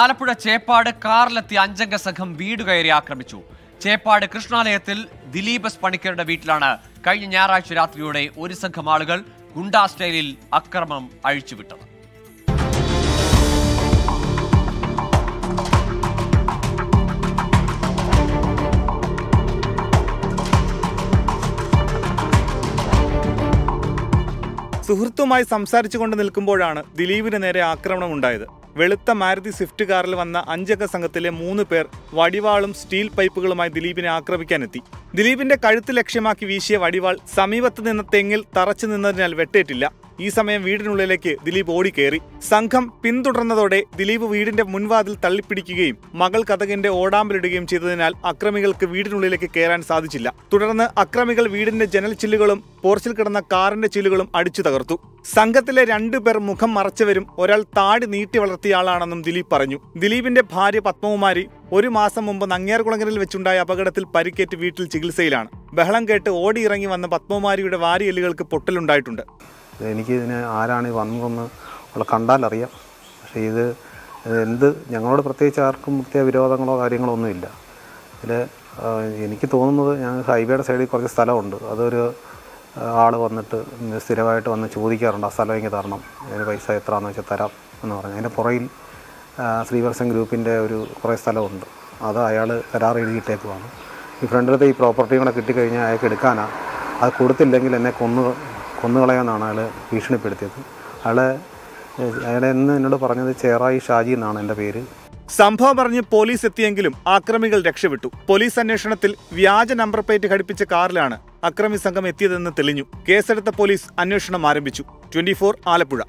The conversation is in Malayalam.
ആലപ്പുഴ ചേപ്പാട് കാറിലെത്തിയ അഞ്ചംഗ സംഘം വീട് കയറി ആക്രമിച്ചു. ചേപ്പാട് കൃഷ്ണാലയത്തിൽ ദിലീപ് എസ് പണിക്കരുടെ വീട്ടിലാണ് കഴിഞ്ഞ ഞായറാഴ്ച രാത്രിയോടെ ഒരു സംഘം ആളുകൾ ഗുണ്ടാ സ്റ്റൈലിൽ അക്രമം അഴിച്ചുവിട്ടത്. സുഹൃത്തുമായി സംസാരിച്ചുകൊണ്ട് നിൽക്കുമ്പോഴാണ് ദിലീപിന് നേരെ ആക്രമണം ഉണ്ടായത് വെളുത്ത മാരുതി സ്വിഫ്റ്റ് കാറിൽ വന്ന അഞ്ചംഗ സംഘത്തിലെ മൂന്ന് പേർ വടിവാളും സ്റ്റീൽ പൈപ്പുകളുമായി ദിലീപിനെ ആക്രമിക്കാനെത്തി. ദിലീപിന്റെ കഴുത്ത് ലക്ഷ്യമാക്കി വീശിയ വടിവാൾ സമീപത്ത് നിന്ന തെങ്ങിൽ തറച്ചു നിന്നതിനാൽ വെട്ടേറ്റില്ല. ഈ സമയം വീടിനുള്ളിലേക്ക് ദിലീപ് ഓടിക്കേറി. സംഘം പിന്തുടർന്നതോടെ ദിലീപ് വീടിന്റെ മുൻവാതിൽ തള്ളിപ്പിടിക്കുകയും മകൾ കഥകിന്റെ ഓടാമ്പലിടുകയും ചെയ്തതിനാൽ അക്രമികൾക്ക് വീടിനുള്ളിലേക്ക് കയറാൻ സാധിച്ചില്ല. തുടർന്ന് അക്രമികൾ വീടിന്റെ ജനൽ ചില്ലുകളും പോർച്ചിൽ കിടന്ന കാറിന്റെ ചില്ലുകളും അടിച്ചു തകർത്തു. സംഘത്തിലെ രണ്ടുപേർ മുഖം മറച്ചവരും ഒരാൾ താടി നീട്ടി വളർത്തിയ ആളാണെന്നും ദിലീപ് പറഞ്ഞു. ദിലീപിന്റെ ഭാര്യ പത്മകുമാരി ഒരു മാസം മുമ്പ് നങ്ങിയാർകുളങ്ങരിൽ വെച്ചുണ്ടായ അപകടത്തിൽ പരിക്കേറ്റ് വീട്ടിൽ ചികിത്സയിലാണ്. ബഹളം കേട്ട് ഓടിയിറങ്ങി വന്ന പത്മകുമാരിയുടെ വാരിയെല്ലുകൾക്ക് പൊട്ടലുണ്ടായിട്ടുണ്ട്. എനിക്ക് ഇതിന് ആരാണ് ഈ വന്നതെന്ന് ഉള്ള കണ്ടാലറിയാം. പക്ഷേ ഇത് എന്ത് ഞങ്ങളോട് പ്രത്യേകിച്ച് ആർക്കും പ്രത്യേക വിരോധങ്ങളോ കാര്യങ്ങളോ ഒന്നുമില്ല. ഇതിൽ എനിക്ക് തോന്നുന്നത് ഞങ്ങൾ ഹൈവേയുടെ സൈഡിൽ കുറച്ച് സ്ഥലമുണ്ട്. അതൊരു ആൾ വന്നിട്ട് സ്ഥിരമായിട്ട് വന്ന് ചോദിക്കാറുണ്ട് ആ സ്ഥലം എനിക്ക് തരണം? അതിന് പൈസ എത്രയാണെന്ന് വെച്ചാൽ തരാം എന്ന് പറഞ്ഞു. അതിന്റെ പുറയിൽ ശ്രീവത്സൻ ഗ്രൂപ്പിന്റെ ഒരു കുറേ സ്ഥലമുണ്ട്. അത് അയാൾ കരാർ എഴുതിയിട്ടേക്കുവാണ് ഈ ഫ്രണ്ടിലത്തെ ഈ പ്രോപ്പർട്ടിയും കൂടെ കിട്ടിക്കഴിഞ്ഞാൽ അയാൾക്ക് എടുക്കാനാണ് അത് കൊടുത്തില്ലെങ്കിൽ എന്നെ കൊന്നു കൊന്നുകളയാന്നാണ് അയാൾ ഭീഷണിപ്പെടുത്തിയത്. അയാളെ അയാളെ എന്ന് എന്നോട് പറഞ്ഞത് ചേറായി ഷാജി എന്നാണ് എന്റെ പേര്. സംഭവം പറഞ്ഞ് പോലീസ് എത്തിയെങ്കിലും ആക്രമികൾ രക്ഷപ്പെട്ടു. പോലീസ് അന്വേഷണത്തിൽ വ്യാജ നമ്പർ പ്ലേറ്റ് ഘടിപ്പിച്ച കാറിലാണ് അക്രമി സംഘം എത്തിയതെന്ന് തെളിഞ്ഞു. കേസെടുത്ത പോലീസ് അന്വേഷണം ആരംഭിച്ചു. ട്വന്റി ആലപ്പുഴ.